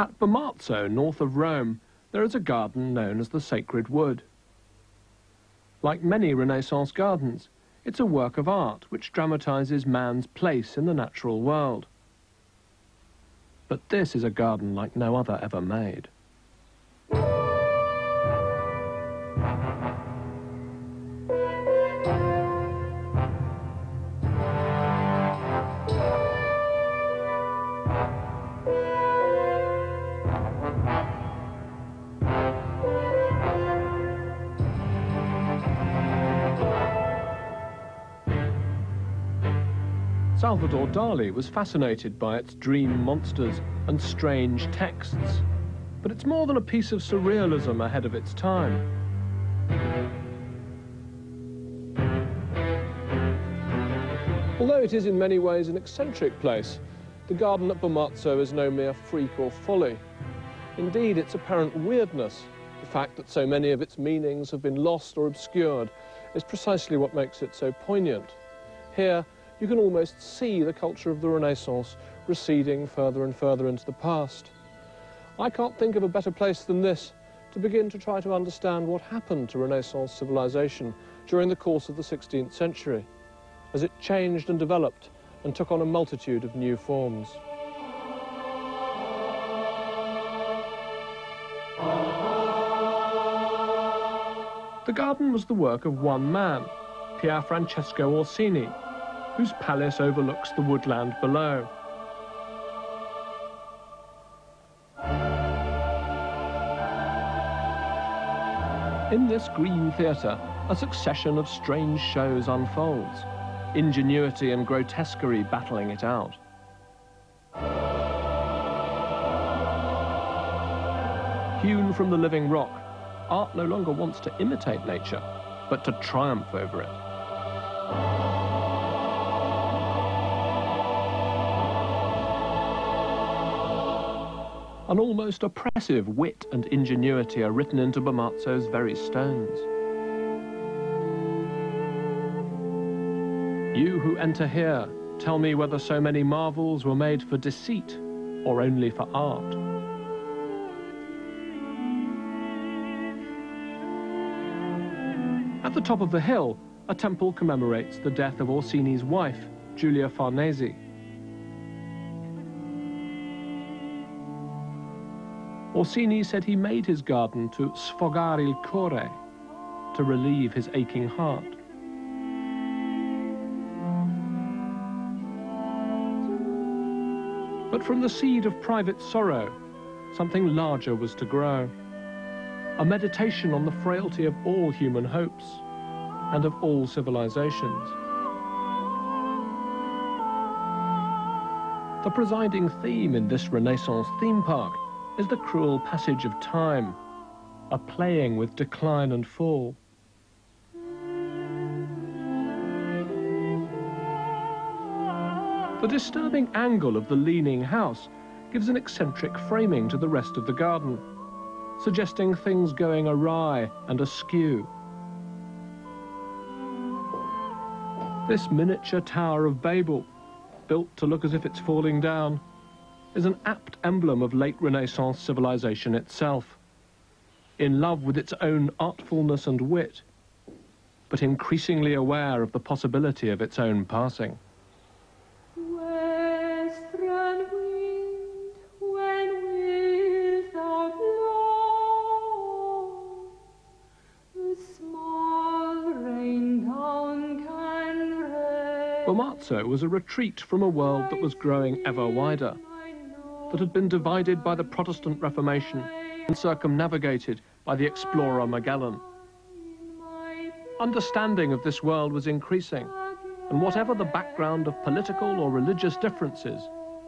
At Bomarzo, north of Rome, there is a garden known as the Sacred Wood. Like many Renaissance gardens, it's a work of art which dramatizes man's place in the natural world. But this is a garden like no other ever made. Salvador Dali was fascinated by its dream monsters and strange texts. But it's more than a piece of surrealism ahead of its time. Although it is in many ways an eccentric place, the garden at Bomarzo is no mere freak or folly. Indeed, its apparent weirdness, the fact that so many of its meanings have been lost or obscured, is precisely what makes it so poignant. Here, you can almost see the culture of the Renaissance receding further and further into the past. I can't think of a better place than this to begin to try to understand what happened to Renaissance civilization during the course of the 16th century, as it changed and developed and took on a multitude of new forms. The garden was the work of one man, Pier Francesco Orsini, whose palace overlooks the woodland below. In this green theatre, a succession of strange shows unfolds, ingenuity and grotesquerie battling it out. Hewn from the living rock, art no longer wants to imitate nature, but to triumph over it. An almost oppressive wit and ingenuity are written into Bomarzo's very stones. You who enter here, tell me whether so many marvels were made for deceit or only for art. At the top of the hill, a temple commemorates the death of Orsini's wife, Giulia Farnese. Orsini said he made his garden to sfogare il core, to relieve his aching heart. But from the seed of private sorrow, something larger was to grow. A meditation on the frailty of all human hopes and of all civilizations. The presiding theme in this Renaissance theme park is the cruel passage of time, a playing with decline and fall. The disturbing angle of the leaning house gives an eccentric framing to the rest of the garden, suggesting things going awry and askew. This miniature Tower of Babel, built to look as if it's falling down, is an apt emblem of late Renaissance civilization itself, in love with its own artfulness and wit, but increasingly aware of the possibility of its own passing. Bomarzo was a retreat from a world that was growing ever wider that had been divided by the Protestant Reformation and circumnavigated by the explorer Magellan. Understanding of this world was increasing, and whatever the background of political or religious differences,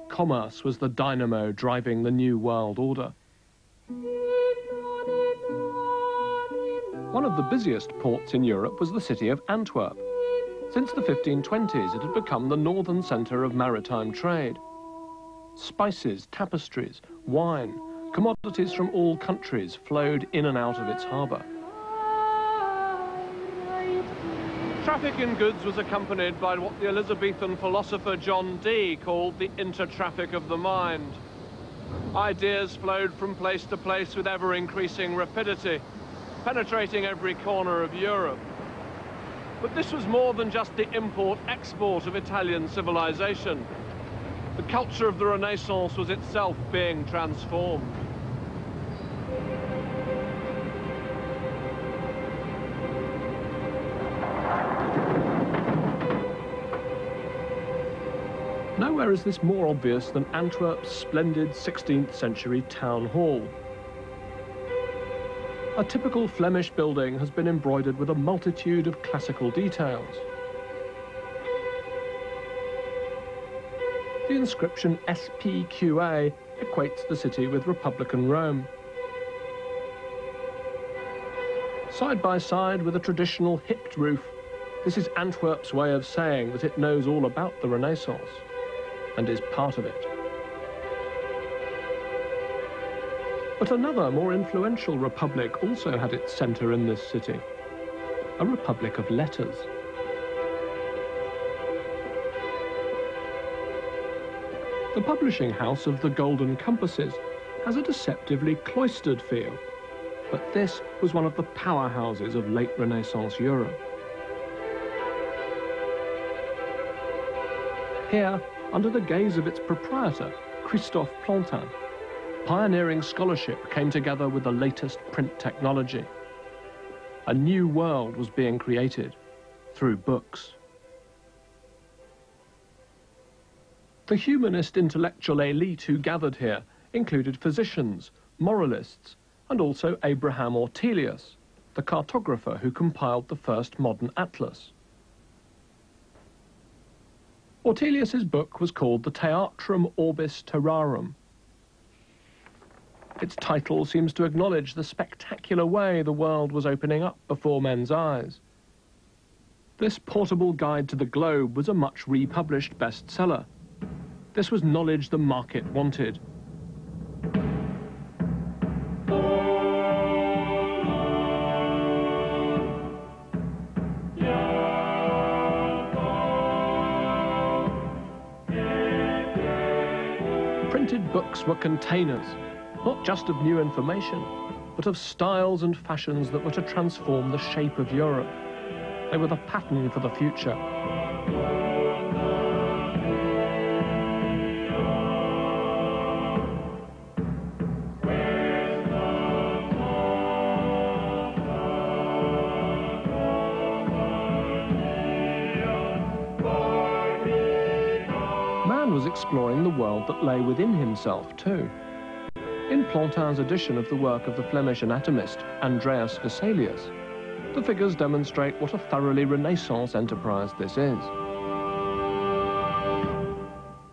commerce was the dynamo driving the new world order. One of the busiest ports in Europe was the city of Antwerp. Since the 1520s, it had become the northern centre of maritime trade spices, tapestries, wine, commodities from all countries flowed in and out of its harbour. Traffic in goods was accompanied by what the Elizabethan philosopher John Dee called the intertraffic of the mind. Ideas flowed from place to place with ever-increasing rapidity, penetrating every corner of Europe. But this was more than just the import-export of Italian civilization. The culture of the Renaissance was itself being transformed. Nowhere is this more obvious than Antwerp's splendid 16th century town hall. A typical Flemish building has been embroidered with a multitude of classical details. The inscription SPQA equates the city with Republican Rome. Side by side with a traditional hipped roof, this is Antwerp's way of saying that it knows all about the Renaissance and is part of it. But another, more influential republic also had its centre in this city, a republic of letters. The publishing house of the Golden Compasses has a deceptively cloistered feel, but this was one of the powerhouses of late Renaissance Europe. Here, under the gaze of its proprietor, Christophe Plantin. Pioneering scholarship came together with the latest print technology. A new world was being created through books. The humanist intellectual elite who gathered here included physicians, moralists, and also Abraham Ortelius, the cartographer who compiled the first modern atlas. Ortelius's book was called the Theatrum Orbis Terrarum. Its title seems to acknowledge the spectacular way the world was opening up before men's eyes. This portable guide to the globe was a much republished bestseller. This was knowledge the market wanted. Printed books were containers, not just of new information, but of styles and fashions that were to transform the shape of Europe. They were the pattern for the future. World that lay within himself too. In Plantin's edition of the work of the Flemish anatomist Andreas Vesalius, the figures demonstrate what a thoroughly Renaissance enterprise this is.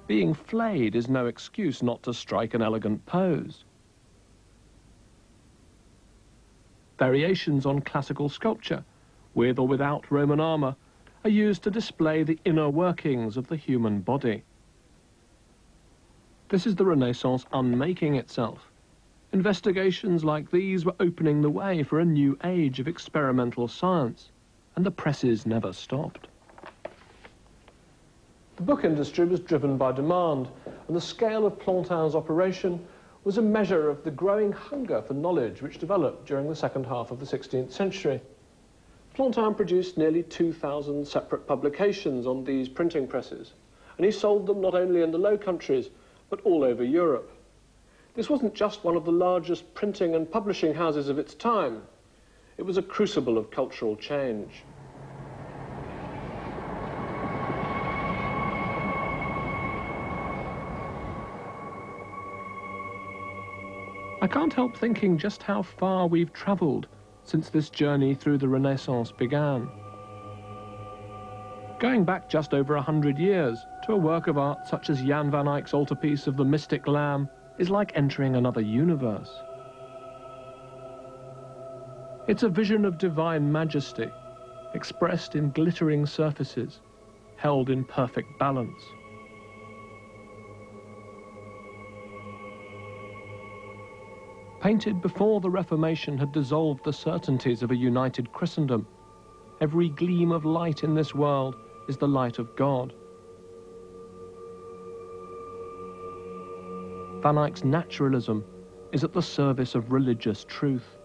Being flayed is no excuse not to strike an elegant pose. Variations on classical sculpture, with or without Roman armour, are used to display the inner workings of the human body. This is the Renaissance unmaking itself. Investigations like these were opening the way for a new age of experimental science, and the presses never stopped. The book industry was driven by demand, and the scale of Plantin's operation was a measure of the growing hunger for knowledge which developed during the second half of the 16th century. Plantin produced nearly 2,000 separate publications on these printing presses, and he sold them not only in the Low Countries, but all over Europe. This wasn't just one of the largest printing and publishing houses of its time. It was a crucible of cultural change. I can't help thinking just how far we've travelled since this journey through the Renaissance began. Going back just over a hundred years to a work of art such as Jan van Eyck's altarpiece of the Mystic Lamb is like entering another universe. It's a vision of divine majesty, expressed in glittering surfaces, held in perfect balance. Painted before the Reformation had dissolved the certainties of a united Christendom, every gleam of light in this world is the light of God. Van Eyck's naturalism is at the service of religious truth.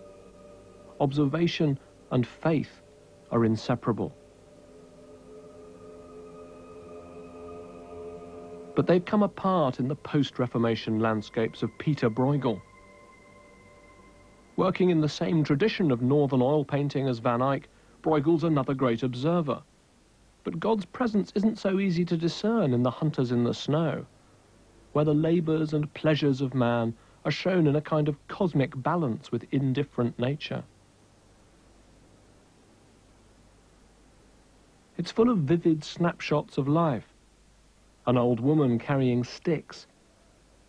Observation and faith are inseparable. But they've come apart in the post-Reformation landscapes of Peter Bruegel. Working in the same tradition of northern oil painting as Van Eyck, Bruegel's another great observer. But God's presence isn't so easy to discern in the hunters in the snow, where the labours and pleasures of man are shown in a kind of cosmic balance with indifferent nature. It's full of vivid snapshots of life. An old woman carrying sticks,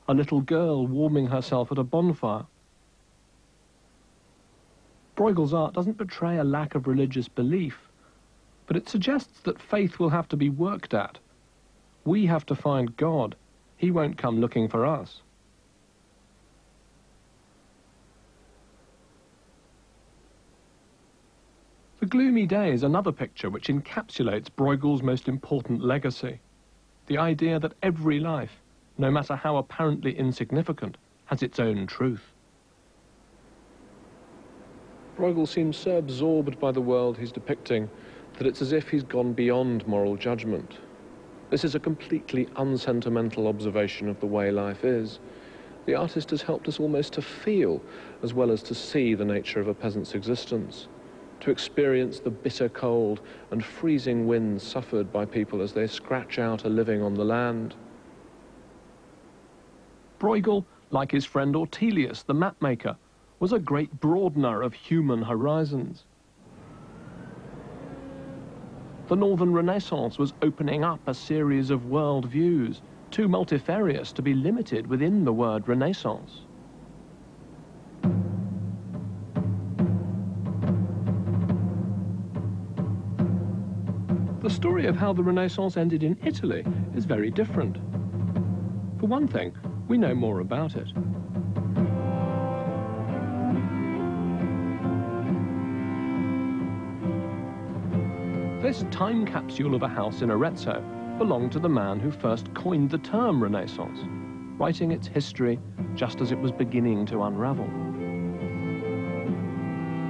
a little girl warming herself at a bonfire. Bruegel's art doesn't betray a lack of religious belief, but it suggests that faith will have to be worked at. We have to find God. He won't come looking for us. The Gloomy Day is another picture which encapsulates Bruegel's most important legacy. The idea that every life, no matter how apparently insignificant, has its own truth. Bruegel seems so absorbed by the world he's depicting that it's as if he's gone beyond moral judgment. This is a completely unsentimental observation of the way life is. The artist has helped us almost to feel, as well as to see the nature of a peasant's existence to experience the bitter cold and freezing winds suffered by people as they scratch out a living on the land. Bruegel, like his friend Ortelius, the mapmaker, was a great broadener of human horizons. The Northern Renaissance was opening up a series of world views, too multifarious to be limited within the word Renaissance. The story of how the Renaissance ended in Italy is very different. For one thing, we know more about it. This time capsule of a house in Arezzo belonged to the man who first coined the term Renaissance, writing its history just as it was beginning to unravel.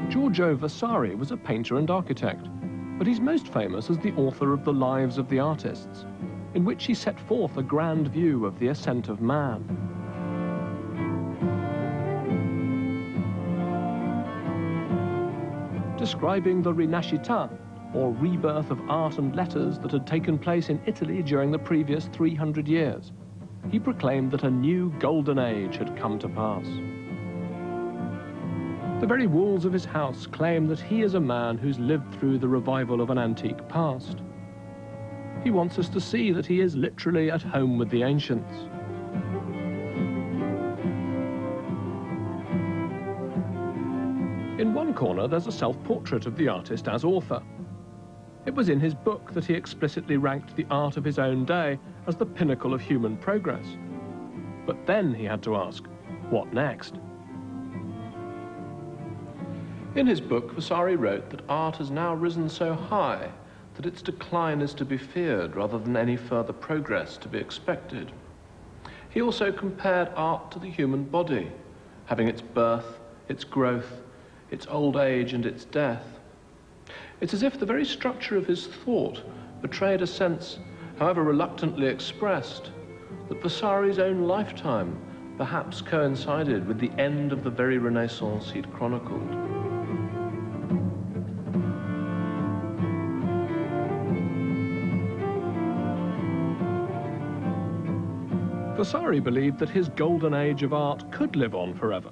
Giorgio Vasari was a painter and architect but he's most famous as the author of The Lives of the Artists, in which he set forth a grand view of the ascent of man. Describing the Rinascita, or rebirth of art and letters that had taken place in Italy during the previous 300 years, he proclaimed that a new golden age had come to pass. The very walls of his house claim that he is a man who's lived through the revival of an antique past. He wants us to see that he is literally at home with the ancients. In one corner, there's a self-portrait of the artist as author. It was in his book that he explicitly ranked the art of his own day as the pinnacle of human progress. But then he had to ask, what next? In his book, Vasari wrote that art has now risen so high that its decline is to be feared rather than any further progress to be expected. He also compared art to the human body, having its birth, its growth, its old age and its death. It's as if the very structure of his thought betrayed a sense, however reluctantly expressed, that Vasari's own lifetime perhaps coincided with the end of the very Renaissance he'd chronicled. Vasari believed that his golden age of art could live on forever,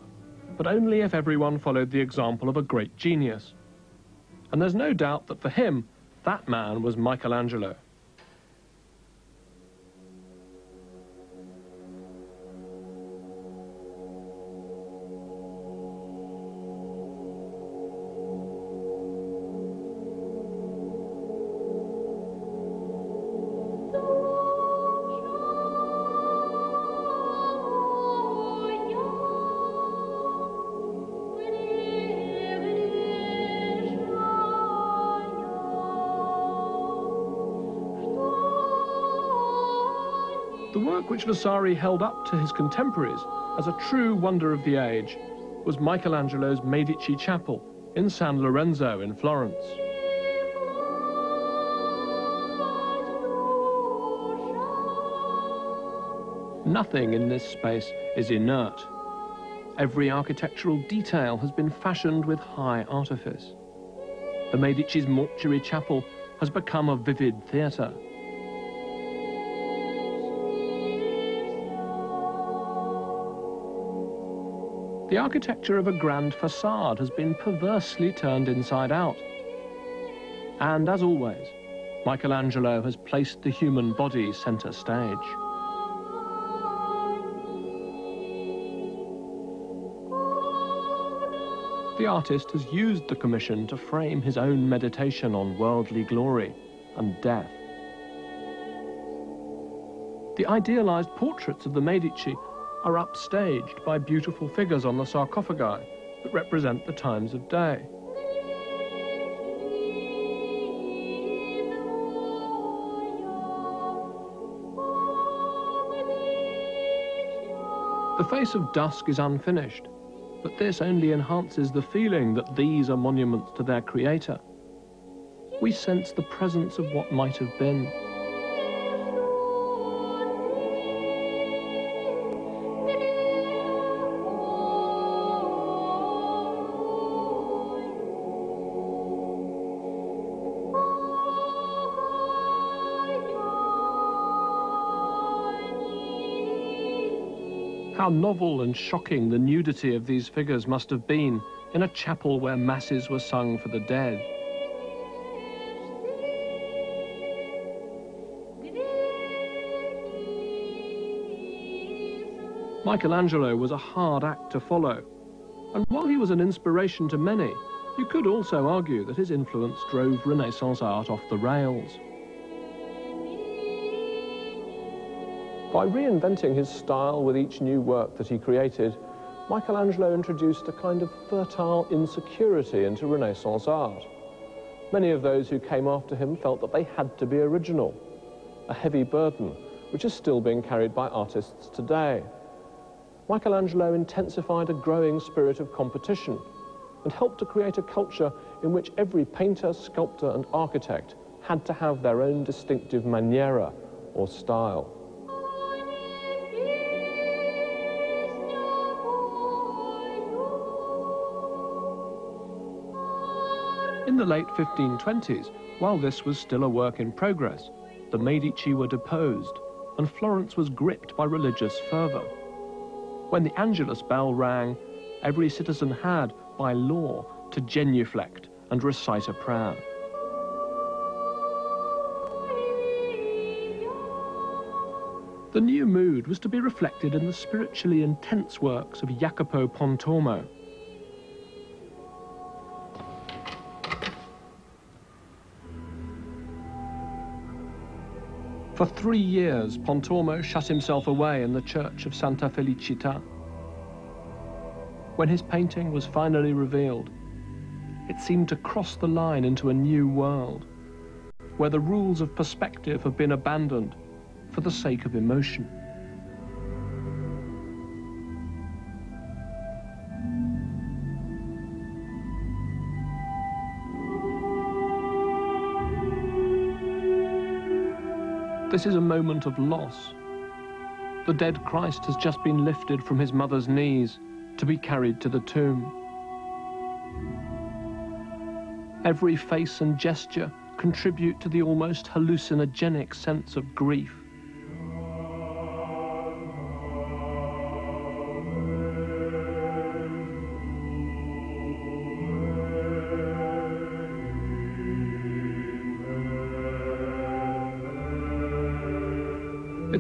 but only if everyone followed the example of a great genius. And there's no doubt that for him, that man was Michelangelo. Which Vasari held up to his contemporaries as a true wonder of the age was Michelangelo's Medici Chapel in San Lorenzo in Florence. Nothing in this space is inert. Every architectural detail has been fashioned with high artifice. The Medici's mortuary chapel has become a vivid theatre. The architecture of a grand facade has been perversely turned inside out. And as always, Michelangelo has placed the human body centre stage. The artist has used the commission to frame his own meditation on worldly glory and death. The idealized portraits of the Medici are upstaged by beautiful figures on the sarcophagi that represent the times of day. The face of dusk is unfinished, but this only enhances the feeling that these are monuments to their creator. We sense the presence of what might have been. How novel and shocking the nudity of these figures must have been in a chapel where masses were sung for the dead. Michelangelo was a hard act to follow, and while he was an inspiration to many, you could also argue that his influence drove Renaissance art off the rails. By reinventing his style with each new work that he created, Michelangelo introduced a kind of fertile insecurity into Renaissance art. Many of those who came after him felt that they had to be original, a heavy burden which is still being carried by artists today. Michelangelo intensified a growing spirit of competition and helped to create a culture in which every painter, sculptor and architect had to have their own distinctive maniera or style. The late 1520s, while this was still a work in progress, the Medici were deposed and Florence was gripped by religious fervour. When the Angelus bell rang, every citizen had, by law, to genuflect and recite a prayer. The new mood was to be reflected in the spiritually intense works of Jacopo Pontormo, For three years, Pontormo shut himself away in the church of Santa Felicita. When his painting was finally revealed, it seemed to cross the line into a new world, where the rules of perspective have been abandoned for the sake of emotion. This is a moment of loss. The dead Christ has just been lifted from his mother's knees to be carried to the tomb. Every face and gesture contribute to the almost hallucinogenic sense of grief.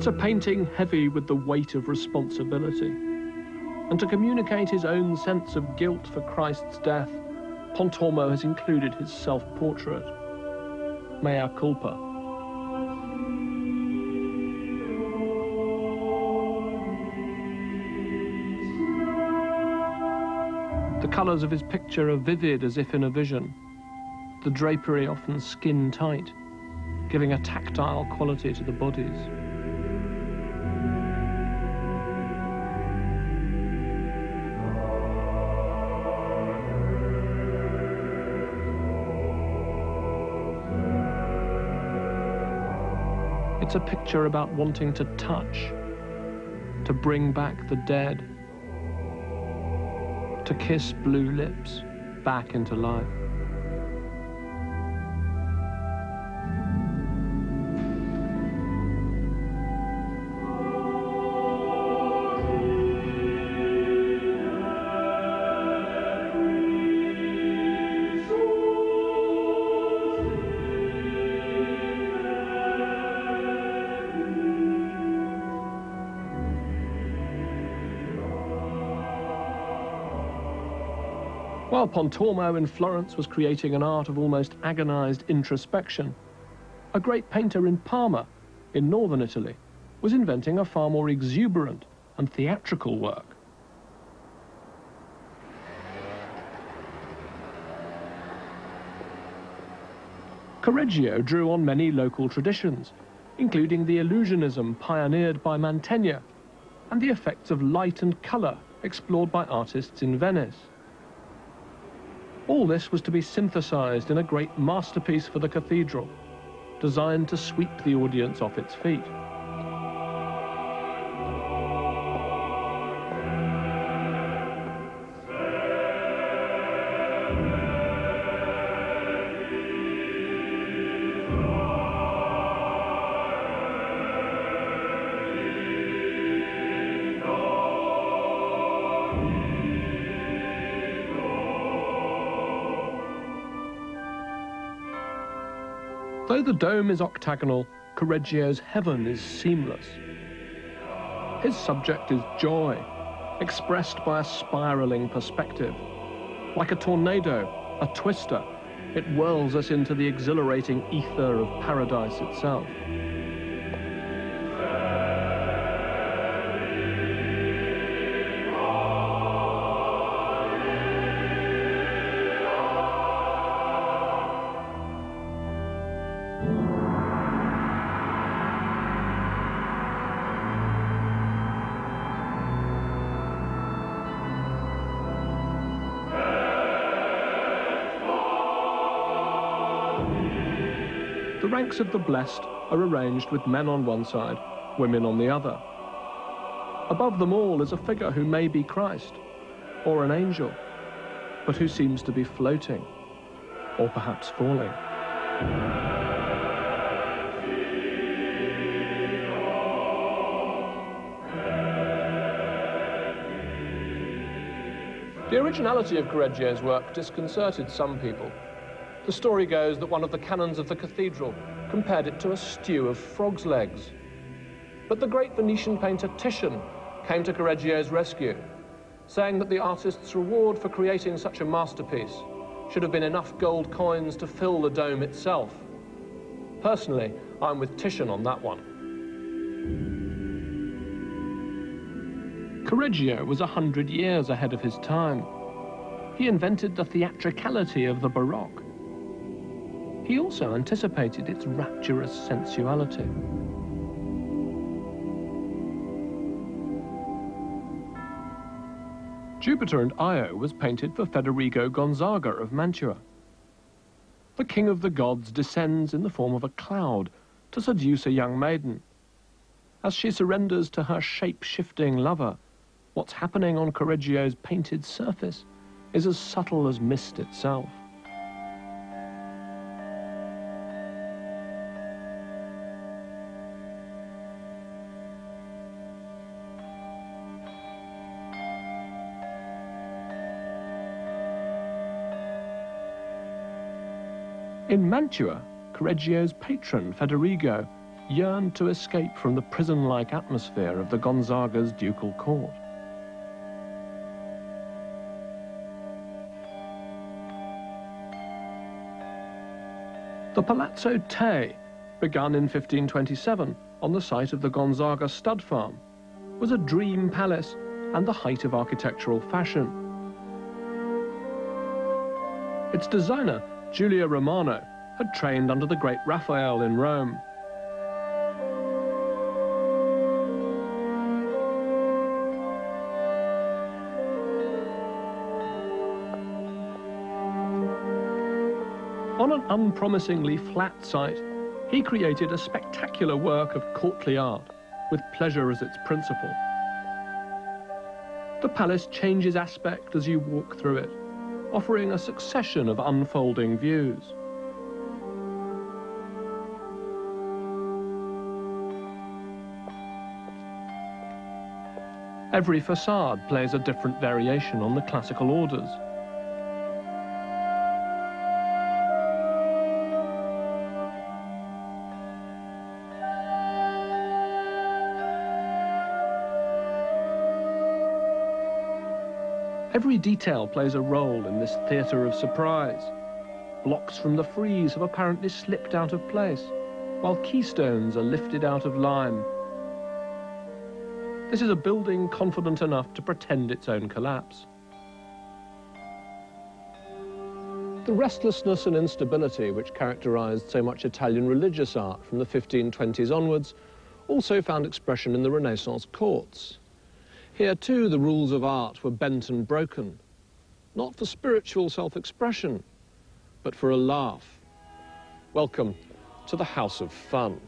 It's a painting heavy with the weight of responsibility. And to communicate his own sense of guilt for Christ's death, Pontormo has included his self-portrait, Mea culpa. The colours of his picture are vivid as if in a vision, the drapery often skin tight, giving a tactile quality to the bodies. It's a picture about wanting to touch, to bring back the dead, to kiss blue lips back into life. Pontormo in Florence was creating an art of almost agonized introspection, a great painter in Parma, in northern Italy, was inventing a far more exuberant and theatrical work. Correggio drew on many local traditions, including the illusionism pioneered by Mantegna and the effects of light and colour explored by artists in Venice. All this was to be synthesized in a great masterpiece for the cathedral, designed to sweep the audience off its feet. The dome is octagonal, Correggio's heaven is seamless. His subject is joy, expressed by a spiraling perspective. Like a tornado, a twister, it whirls us into the exhilarating ether of paradise itself. Ranks of the blessed are arranged with men on one side, women on the other. Above them all is a figure who may be Christ, or an angel, but who seems to be floating, or perhaps falling. The originality of Correggio's work disconcerted some people. The story goes that one of the canons of the cathedral compared it to a stew of frog's legs. But the great Venetian painter Titian came to Correggio's rescue, saying that the artist's reward for creating such a masterpiece should have been enough gold coins to fill the dome itself. Personally, I'm with Titian on that one. Correggio was a hundred years ahead of his time. He invented the theatricality of the Baroque he also anticipated its rapturous sensuality. Jupiter and Io was painted for Federigo Gonzaga of Mantua. The king of the gods descends in the form of a cloud to seduce a young maiden. As she surrenders to her shape-shifting lover, what's happening on Correggio's painted surface is as subtle as mist itself. In Mantua, Correggio's patron, Federigo, yearned to escape from the prison-like atmosphere of the Gonzaga's ducal court. The Palazzo Te, begun in 1527 on the site of the Gonzaga stud farm, was a dream palace and the height of architectural fashion. Its designer Giulio Romano had trained under the great Raphael in Rome. On an unpromisingly flat site, He created a spectacular work of courtly art, with pleasure as its principle. The palace changes aspect as you walk through it, offering a succession of unfolding views. Every facade plays a different variation on the classical orders. Every detail plays a role in this theatre of surprise. Blocks from the frieze have apparently slipped out of place, while keystones are lifted out of line this is a building confident enough to pretend its own collapse. The restlessness and instability which characterized so much Italian religious art from the 1520s onwards also found expression in the Renaissance courts. Here too the rules of art were bent and broken, not for spiritual self-expression, but for a laugh. Welcome to the House of Fun.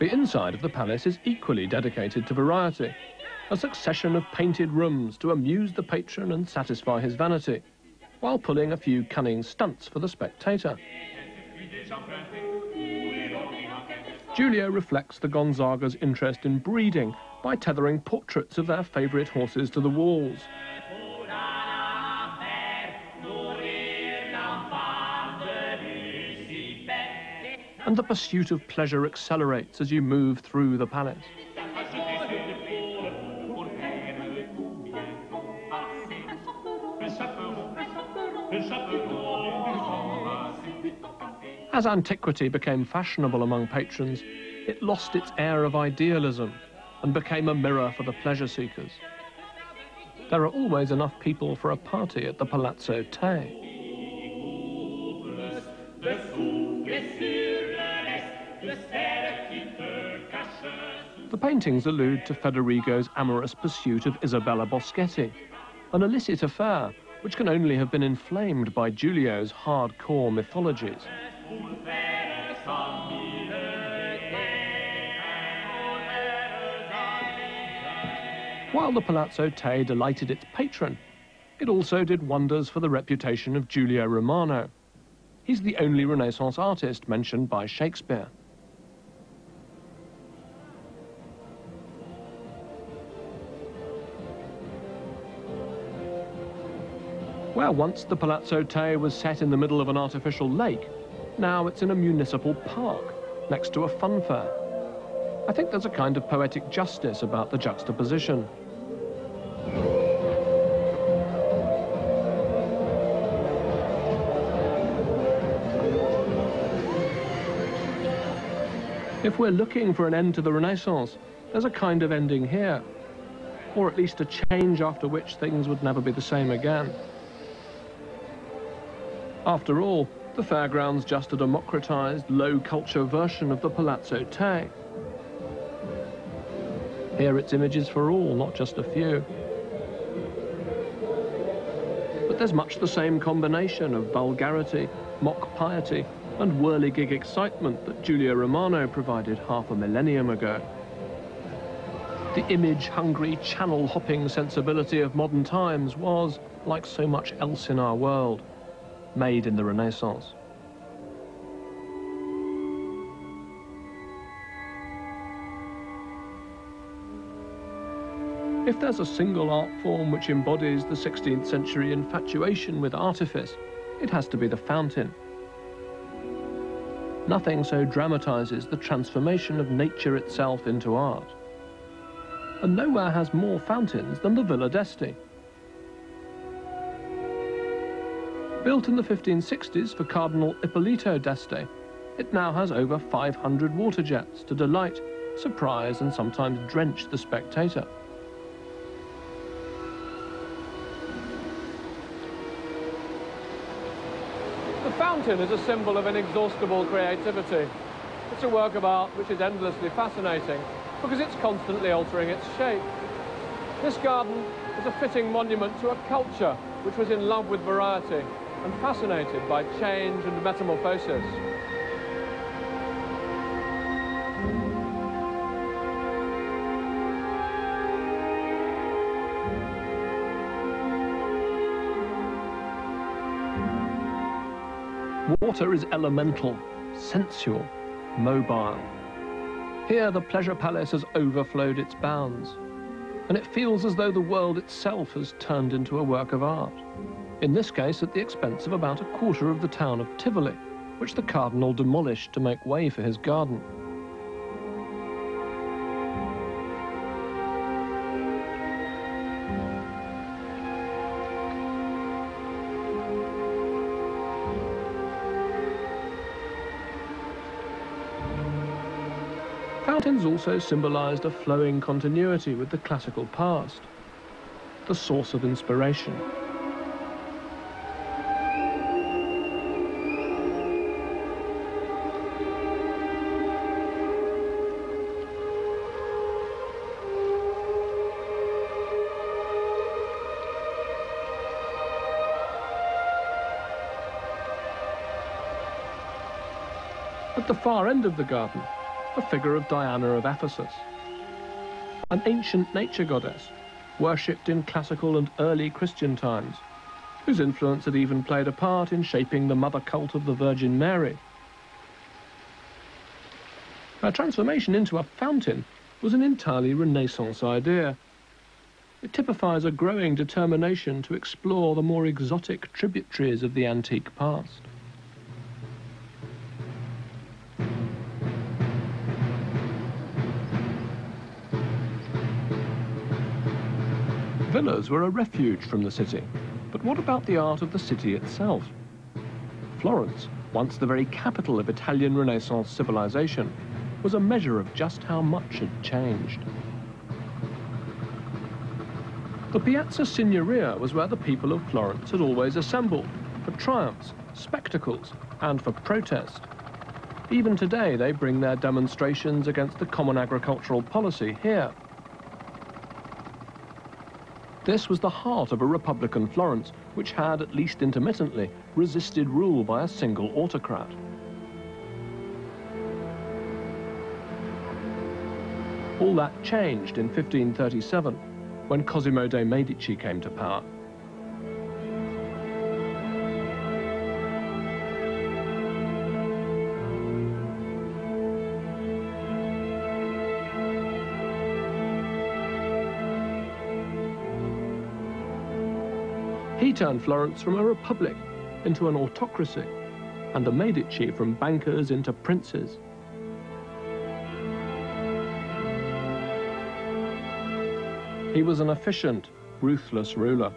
The inside of the palace is equally dedicated to variety, a succession of painted rooms to amuse the patron and satisfy his vanity, while pulling a few cunning stunts for the spectator. Giulio reflects the Gonzaga's interest in breeding by tethering portraits of their favourite horses to the walls. And the pursuit of pleasure accelerates as you move through the palace. As antiquity became fashionable among patrons, it lost its air of idealism and became a mirror for the pleasure seekers. There are always enough people for a party at the Palazzo Te. Paintings allude to Federigo's amorous pursuit of Isabella Boschetti, an illicit affair which can only have been inflamed by Giulio's hardcore mythologies. While the Palazzo Te delighted its patron, it also did wonders for the reputation of Giulio Romano. He's the only Renaissance artist mentioned by Shakespeare. Where once the Palazzo Te was set in the middle of an artificial lake, now it's in a municipal park, next to a fun fair. I think there's a kind of poetic justice about the juxtaposition. If we're looking for an end to the Renaissance, there's a kind of ending here. Or at least a change after which things would never be the same again. After all, the fairground's just a democratized, low-culture version of the Palazzo Te. Here it's images for all, not just a few. But there's much the same combination of vulgarity, mock piety, and whirligig excitement that Giulio Romano provided half a millennium ago. The image-hungry, channel-hopping sensibility of modern times was, like so much else in our world, made in the Renaissance. If there's a single art form which embodies the 16th century infatuation with artifice, it has to be the fountain. Nothing so dramatizes the transformation of nature itself into art. And nowhere has more fountains than the Villa d'Este. Built in the 1560s for Cardinal Ippolito d'Este, it now has over 500 water jets to delight, surprise and sometimes drench the spectator. The fountain is a symbol of inexhaustible creativity. It's a work of art which is endlessly fascinating because it's constantly altering its shape. This garden is a fitting monument to a culture which was in love with variety and fascinated by change and metamorphosis. Water is elemental, sensual, mobile. Here the pleasure palace has overflowed its bounds, and it feels as though the world itself has turned into a work of art. In this case at the expense of about a quarter of the town of Tivoli, which the cardinal demolished to make way for his garden. Fountains also symbolized a flowing continuity with the classical past, the source of inspiration. Far end of the garden, a figure of Diana of Ephesus, an ancient nature goddess worshipped in classical and early Christian times, whose influence had even played a part in shaping the mother cult of the Virgin Mary. Her transformation into a fountain was an entirely Renaissance idea. It typifies a growing determination to explore the more exotic tributaries of the antique past. Were a refuge from the city. But what about the art of the city itself? Florence, once the very capital of Italian Renaissance civilization, was a measure of just how much had changed. The Piazza Signoria was where the people of Florence had always assembled for triumphs, spectacles, and for protest. Even today, they bring their demonstrations against the common agricultural policy here. This was the heart of a Republican Florence, which had, at least intermittently, resisted rule by a single autocrat. All that changed in 1537, when Cosimo de' Medici came to power. He turned Florence from a republic into an autocracy, and the Medici from bankers into princes. He was an efficient, ruthless ruler.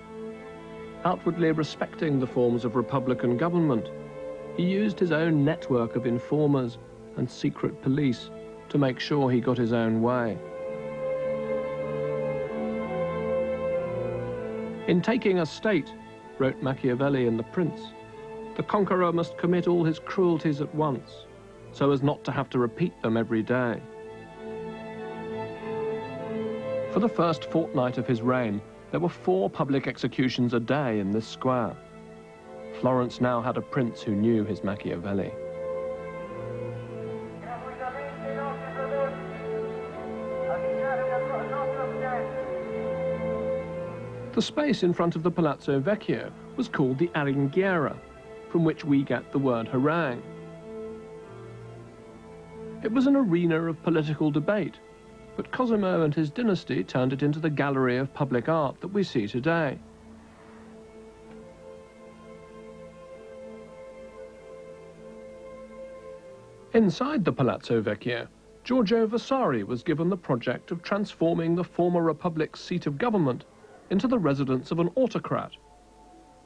Outwardly respecting the forms of republican government, he used his own network of informers and secret police to make sure he got his own way. In taking a state, wrote Machiavelli in The Prince, the conqueror must commit all his cruelties at once, so as not to have to repeat them every day. For the first fortnight of his reign, there were four public executions a day in this square. Florence now had a prince who knew his Machiavelli. The space in front of the Palazzo Vecchio was called the Aringhiera, from which we get the word harangue. It was an arena of political debate, but Cosimo and his dynasty turned it into the gallery of public art that we see today. Inside the Palazzo Vecchio, Giorgio Vasari was given the project of transforming the former republic's seat of government into the residence of an autocrat.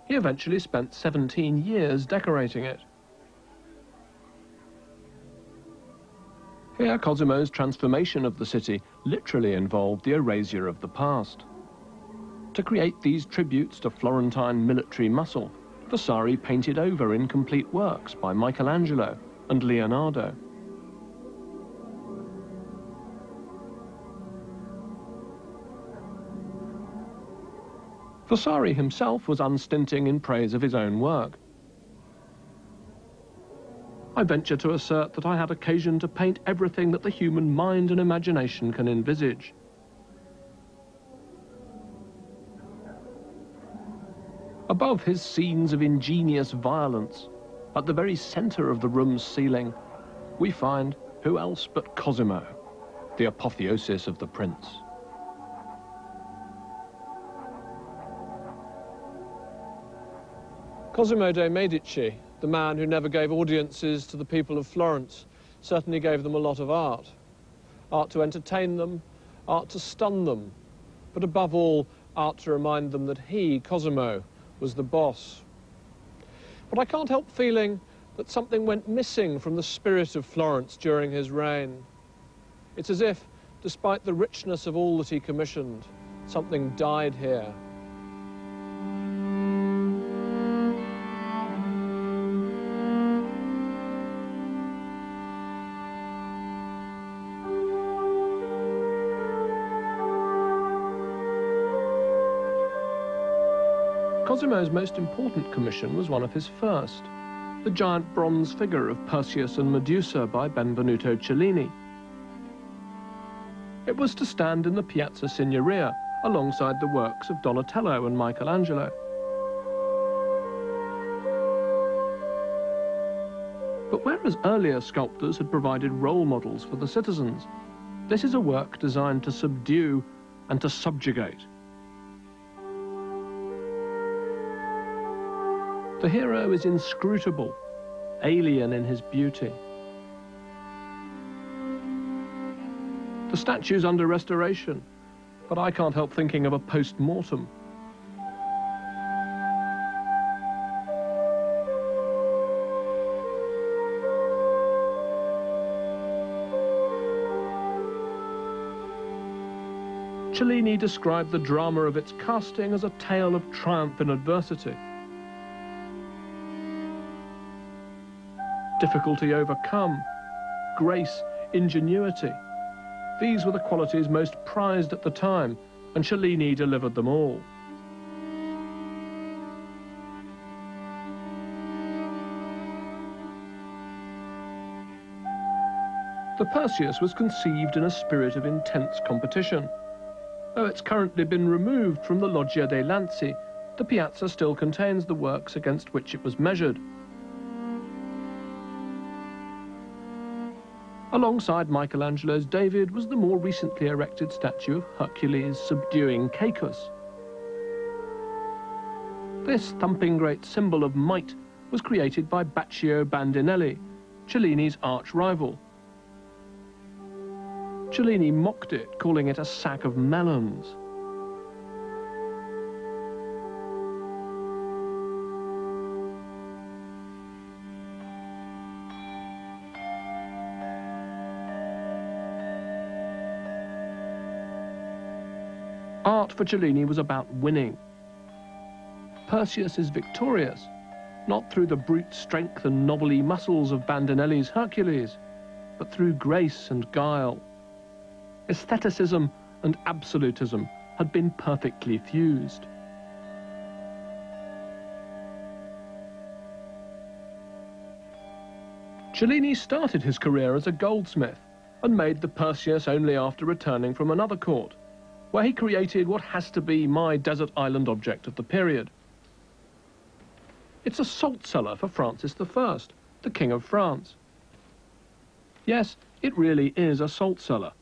He eventually spent 17 years decorating it. Here, Cosimo's transformation of the city literally involved the erasure of the past. To create these tributes to Florentine military muscle, Vasari painted over incomplete works by Michelangelo and Leonardo. Vasari himself was unstinting in praise of his own work. I venture to assert that I had occasion to paint everything that the human mind and imagination can envisage. Above his scenes of ingenious violence, at the very centre of the room's ceiling, we find who else but Cosimo, the apotheosis of the prince. Cosimo de' Medici the man who never gave audiences to the people of Florence, certainly gave them a lot of art. Art to entertain them, art to stun them, but above all, art to remind them that he, Cosimo, was the boss. But I can't help feeling that something went missing from the spirit of Florence during his reign. It's as if, despite the richness of all that he commissioned, something died here. Cosimo's most important commission was one of his first, the giant bronze figure of Perseus and Medusa by Benvenuto Cellini. It was to stand in the Piazza Signoria alongside the works of Donatello and Michelangelo. But whereas earlier sculptors had provided role models for the citizens, this is a work designed to subdue and to subjugate The hero is inscrutable, alien in his beauty. The statue's under restoration, but I can't help thinking of a post-mortem. Cellini described the drama of its casting as a tale of triumph in adversity. Difficulty overcome, grace, ingenuity. These were the qualities most prized at the time, and Cellini delivered them all. The Perseus was conceived in a spirit of intense competition. Though it's currently been removed from the Loggia dei Lanzi, the piazza still contains the works against which it was measured. Alongside Michelangelo's David was the more recently erected statue of Hercules subduing Cacus. This thumping great symbol of might was created by Baccio Bandinelli, Cellini's arch-rival. Cellini mocked it, calling it a sack of melons. For Cellini was about winning. Perseus is victorious, not through the brute strength and knobbly muscles of Bandinelli's Hercules, but through grace and guile. Aestheticism and absolutism had been perfectly fused. Cellini started his career as a goldsmith and made the Perseus only after returning from another court where he created what has to be my desert island object of the period. It's a salt cellar for Francis I, the King of France. Yes, it really is a salt cellar.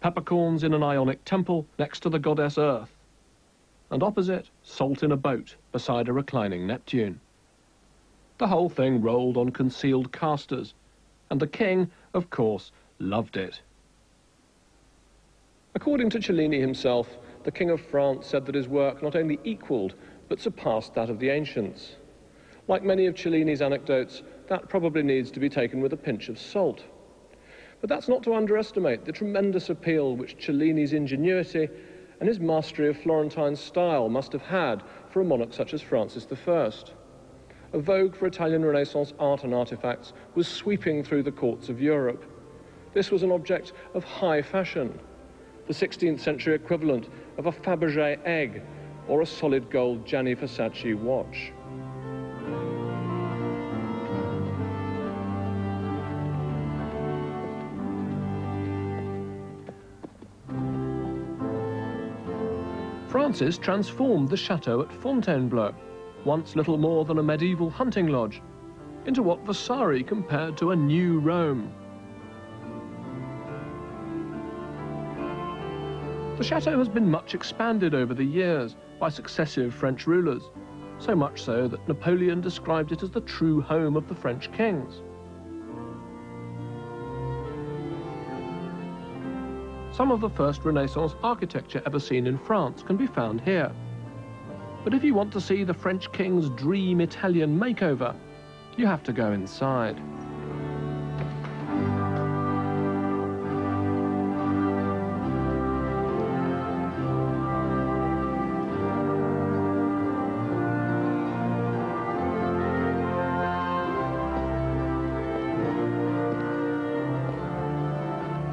Peppercorns in an ionic temple next to the goddess Earth. And opposite, salt in a boat beside a reclining Neptune. The whole thing rolled on concealed casters, and the king, of course, loved it. According to Cellini himself, the King of France said that his work not only equalled, but surpassed that of the ancients. Like many of Cellini's anecdotes, that probably needs to be taken with a pinch of salt. But that's not to underestimate the tremendous appeal which Cellini's ingenuity and his mastery of Florentine style must have had for a monarch such as Francis I. A vogue for Italian Renaissance art and artifacts was sweeping through the courts of Europe. This was an object of high fashion, the 16th century equivalent of a Fabergé egg or a solid gold Gianni Versace watch. Francis transformed the chateau at Fontainebleau, once little more than a medieval hunting lodge, into what Vasari compared to a new Rome. The chateau has been much expanded over the years by successive French rulers, so much so that Napoleon described it as the true home of the French kings. Some of the first Renaissance architecture ever seen in France can be found here. But if you want to see the French king's dream Italian makeover, you have to go inside.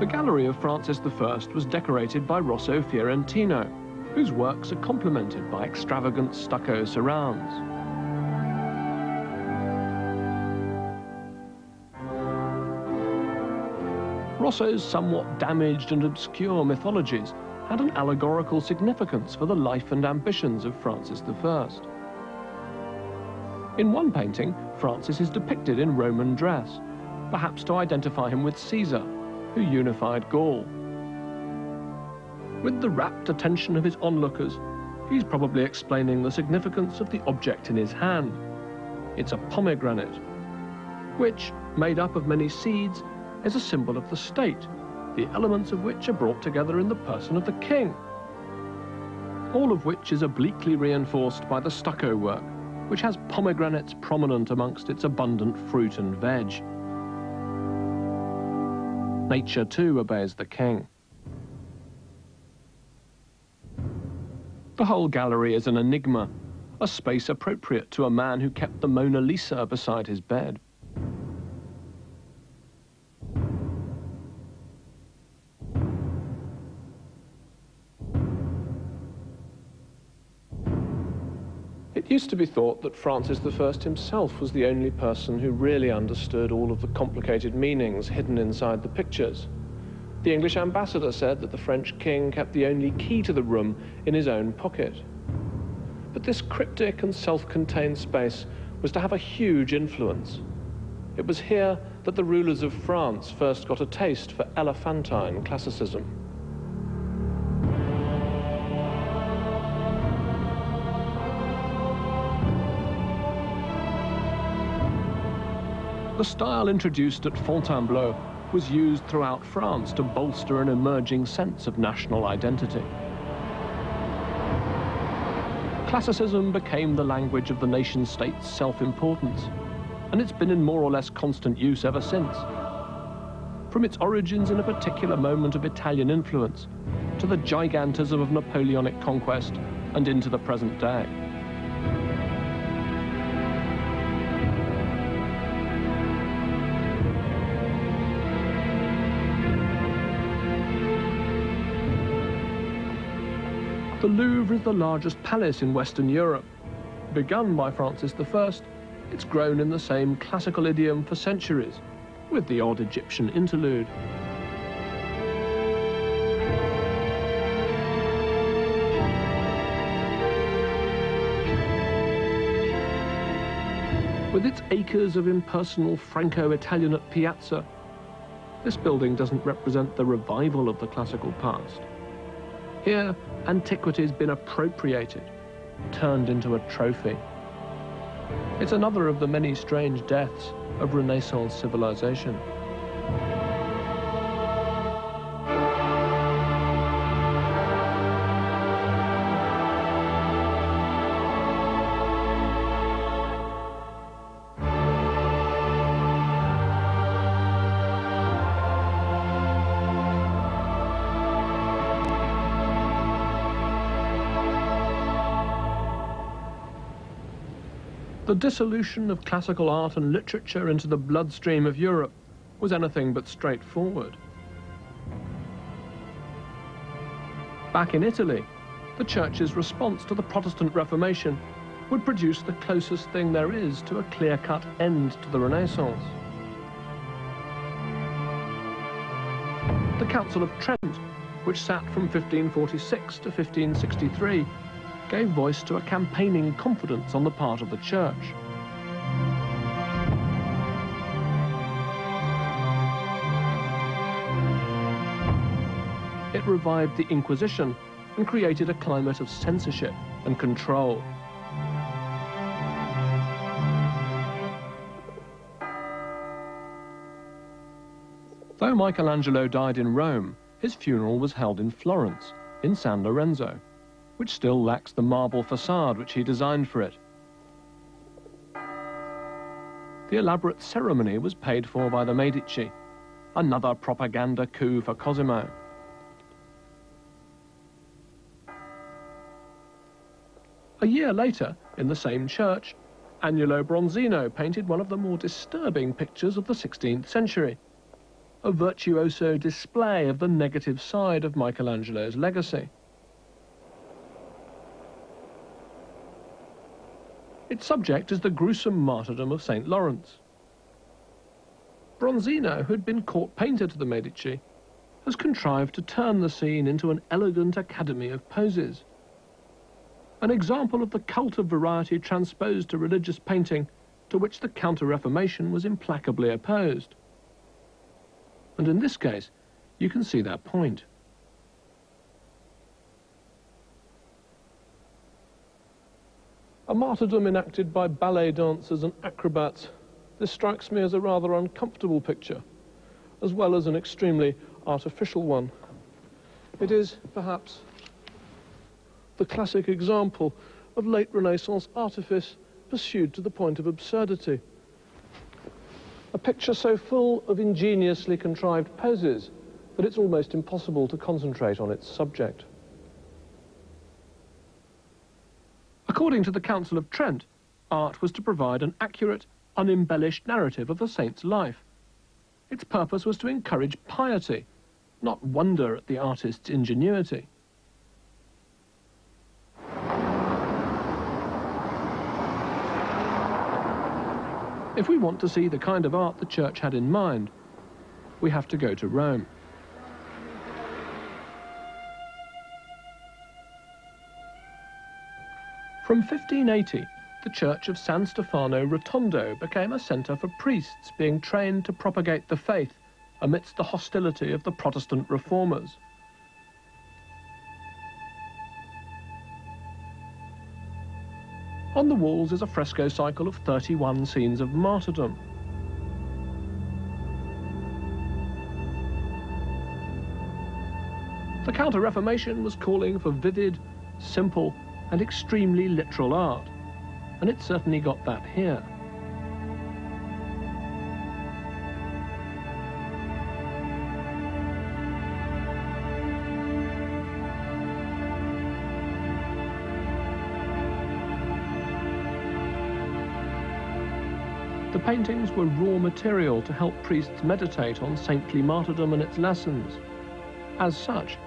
Gallery of Francis I was decorated by Rosso Fiorentino, whose works are complemented by extravagant stucco surrounds. Rosso's somewhat damaged and obscure mythologies had an allegorical significance for the life and ambitions of Francis I. In one painting, Francis is depicted in Roman dress, perhaps to identify him with Caesar, who unified Gaul. With the rapt attention of his onlookers, he's probably explaining the significance of the object in his hand. It's a pomegranate, which, made up of many seeds, is a symbol of the state, the elements of which are brought together in the person of the king. All of which is obliquely reinforced by the stucco work, which has pomegranates prominent amongst its abundant fruit and veg. Nature too obeys the king. The whole gallery is an enigma, a space appropriate to a man who kept the Mona Lisa beside his bed. Used to be thought that Francis I himself was the only person who really understood all of the complicated meanings hidden inside the pictures. The English ambassador said that the French king kept the only key to the room in his own pocket. But this cryptic and self-contained space was to have a huge influence. It was here that the rulers of France first got a taste for elephantine classicism. The style introduced at Fontainebleau was used throughout France to bolster an emerging sense of national identity. Classicism became the language of the nation-state's self-importance, and it's been in more or less constant use ever since. From its origins in a particular moment of Italian influence, to the gigantism of Napoleonic conquest, and into the present day. Louvre is the largest palace in Western Europe. Begun by Francis I, it's grown in the same classical idiom for centuries, with the odd Egyptian interlude. With its acres of impersonal Franco-Italianate piazza, this building doesn't represent the revival of the classical past. Here, antiquity's been appropriated, turned into a trophy. It's another of the many strange deaths of Renaissance civilization. The dissolution of classical art and literature into the bloodstream of Europe was anything but straightforward. Back in Italy, the Church's response to the Protestant Reformation would produce the closest thing there is to a clear-cut end to the Renaissance. The Council of Trent, which sat from 1546 to 1563, gave voice to a campaigning confidence on the part of the Church. It revived the Inquisition and created a climate of censorship and control. Though Michelangelo died in Rome, his funeral was held in Florence, in San Lorenzo, which still lacks the marble facade which he designed for it. The elaborate ceremony was paid for by the Medici, another propaganda coup for Cosimo. A year later, in the same church, Agnolo Bronzino painted one of the more disturbing pictures of the 16th century a virtuoso display of the negative side of Michelangelo's legacy. Its subject is the gruesome martyrdom of St. Lawrence. Bronzino, who had been court painter to the Medici, has contrived to turn the scene into an elegant academy of poses. An example of the cult of variety transposed to religious painting to which the Counter-Reformation was implacably opposed. And in this case, you can see that point. A martyrdom enacted by ballet dancers and acrobats, this strikes me as a rather uncomfortable picture, as well as an extremely artificial one. It is, perhaps, the classic example of late Renaissance artifice pursued to the point of absurdity. A picture so full of ingeniously contrived poses that it's almost impossible to concentrate on its subject. According to the Council of Trent, art was to provide an accurate, unembellished narrative of the saint's life. Its purpose was to encourage piety, not wonder at the artist's ingenuity. If we want to see the kind of art the church had in mind, we have to go to Rome. From 1580, the church of San Stefano Rotondo became a centre for priests being trained to propagate the faith amidst the hostility of the Protestant reformers. On the walls is a fresco cycle of 31 scenes of martyrdom. The Counter-Reformation was calling for vivid, simple and extremely literal art, and it certainly got that here. The paintings were raw material to help priests meditate on saintly martyrdom and its lessons. As such,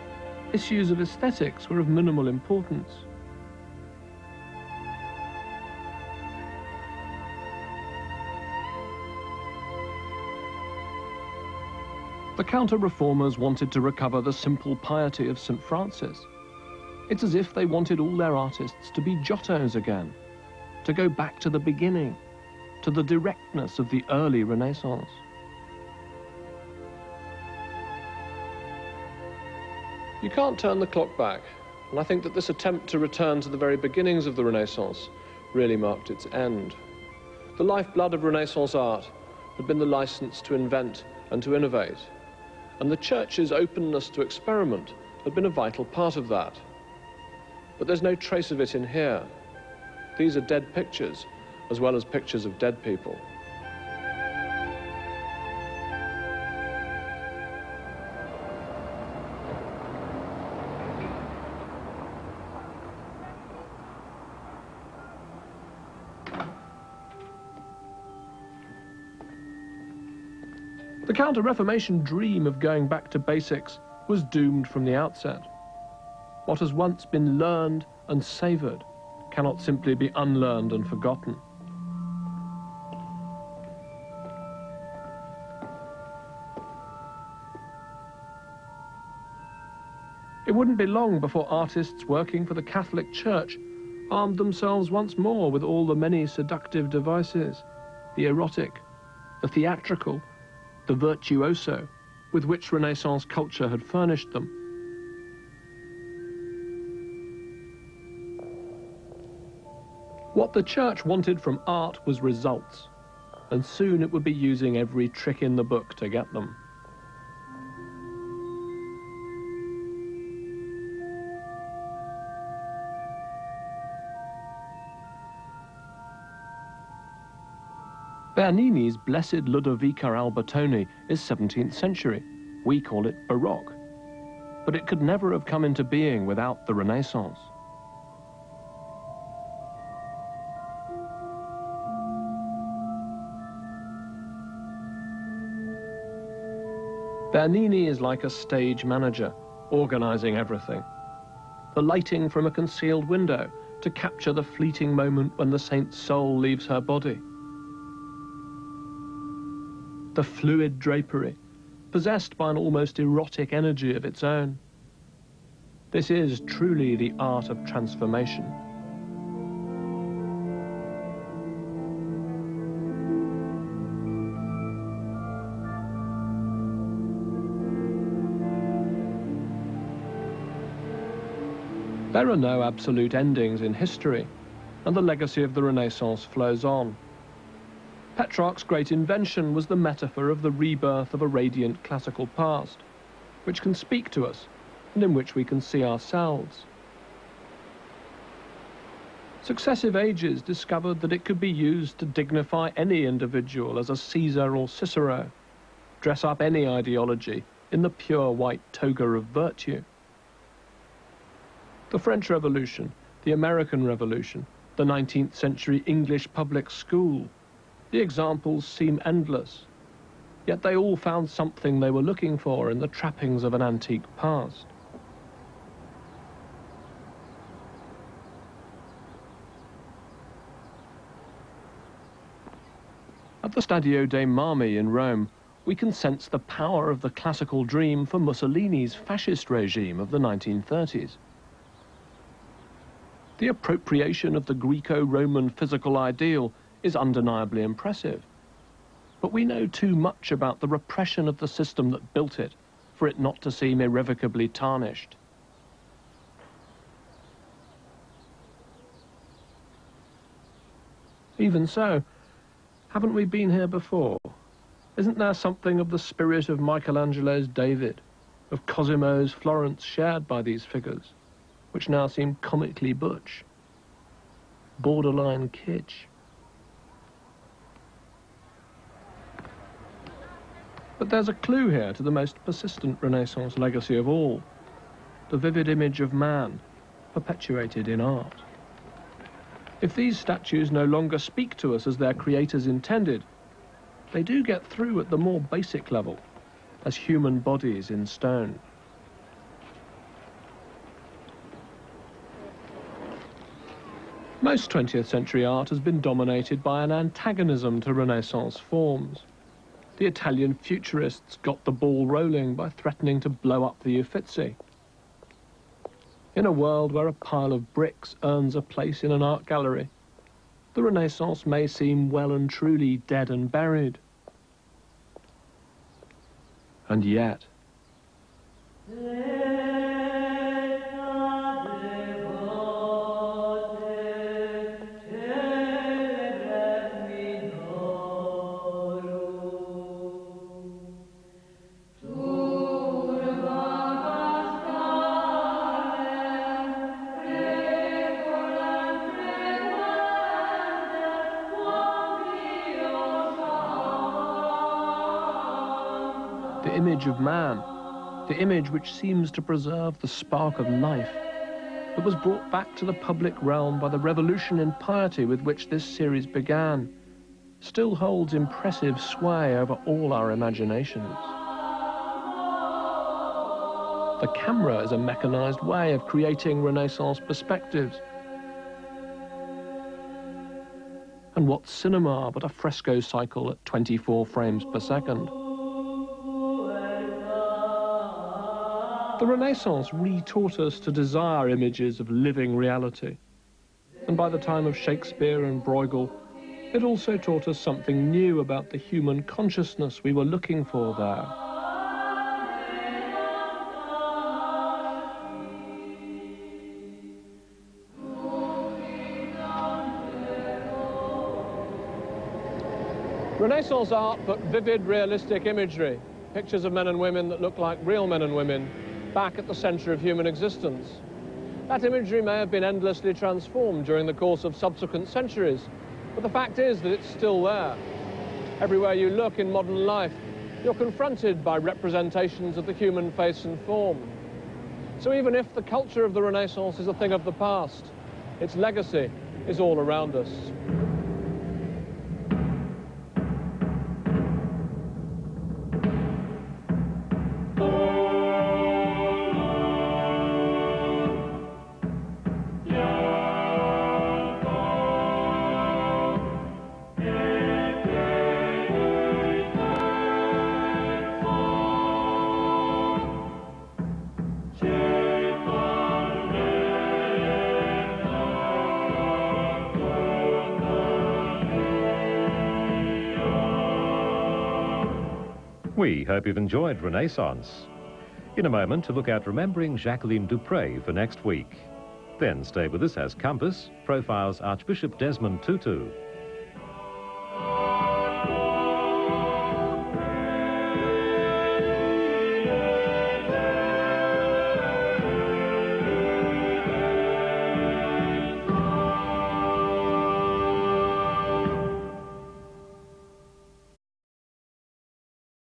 issues of aesthetics were of minimal importance. The counter-reformers wanted to recover the simple piety of St. Francis. It's as if they wanted all their artists to be Giottos again, to go back to the beginning to the directness of the early Renaissance. You can't turn the clock back, and I think that this attempt to return to the very beginnings of the Renaissance really marked its end. The lifeblood of Renaissance art had been the license to invent and to innovate, and the Church's openness to experiment had been a vital part of that. But there's no trace of it in here. These are dead pictures, as well as pictures of dead people. The Counter-Reformation dream of going back to basics was doomed from the outset. What has once been learned and savoured cannot simply be unlearned and forgotten. It wouldn't be long before artists working for the Catholic Church armed themselves once more with all the many seductive devices, the erotic, the theatrical, the virtuoso, with which Renaissance culture had furnished them. What the church wanted from art was results, and soon it would be using every trick in the book to get them. Bernini's Blessed Ludovica Albertoni is 17th century. We call it Baroque. But it could never have come into being without the Renaissance. Bernini is like a stage manager, organizing everything. The lighting from a concealed window to capture the fleeting moment when the saint's soul leaves her body the fluid drapery, possessed by an almost erotic energy of its own. This is truly the art of transformation. There are no absolute endings in history, and the legacy of the Renaissance flows on. Petrarch's great invention was the metaphor of the rebirth of a radiant classical past, which can speak to us and in which we can see ourselves. Successive ages discovered that it could be used to dignify any individual as a Caesar or Cicero, dress up any ideology in the pure white toga of virtue. The French Revolution, the American Revolution, the 19th century English public school, the examples seem endless, yet they all found something they were looking for in the trappings of an antique past. At the Stadio dei Marmi in Rome, we can sense the power of the classical dream for Mussolini's fascist regime of the 1930s. The appropriation of the Greco-Roman physical ideal is undeniably impressive. But we know too much about the repression of the system that built it for it not to seem irrevocably tarnished. Even so, haven't we been here before? Isn't there something of the spirit of Michelangelo's David, of Cosimo's Florence shared by these figures, which now seem comically butch, borderline kitsch? But there's a clue here to the most persistent Renaissance legacy of all, the vivid image of man, perpetuated in art. If these statues no longer speak to us as their creators intended, they do get through at the more basic level, as human bodies in stone. Most 20th century art has been dominated by an antagonism to Renaissance forms. The Italian futurists got the ball rolling by threatening to blow up the Uffizi. In a world where a pile of bricks earns a place in an art gallery, the Renaissance may seem well and truly dead and buried. And yet... image of man, the image which seems to preserve the spark of life, that was brought back to the public realm by the revolution in piety with which this series began, still holds impressive sway over all our imaginations. The camera is a mechanized way of creating Renaissance perspectives. And what cinema but a fresco cycle at 24 frames per second? The Renaissance retaught us to desire images of living reality. And by the time of Shakespeare and Bruegel, it also taught us something new about the human consciousness we were looking for there. Renaissance art put vivid, realistic imagery, pictures of men and women that look like real men and women, back at the centre of human existence. That imagery may have been endlessly transformed during the course of subsequent centuries, but the fact is that it's still there. Everywhere you look in modern life, you're confronted by representations of the human face and form. So even if the culture of the Renaissance is a thing of the past, its legacy is all around us. We hope you've enjoyed Renaissance. In a moment, to look at remembering Jacqueline du Pré for next week. Then stay with us as Compass profiles Archbishop Desmond Tutu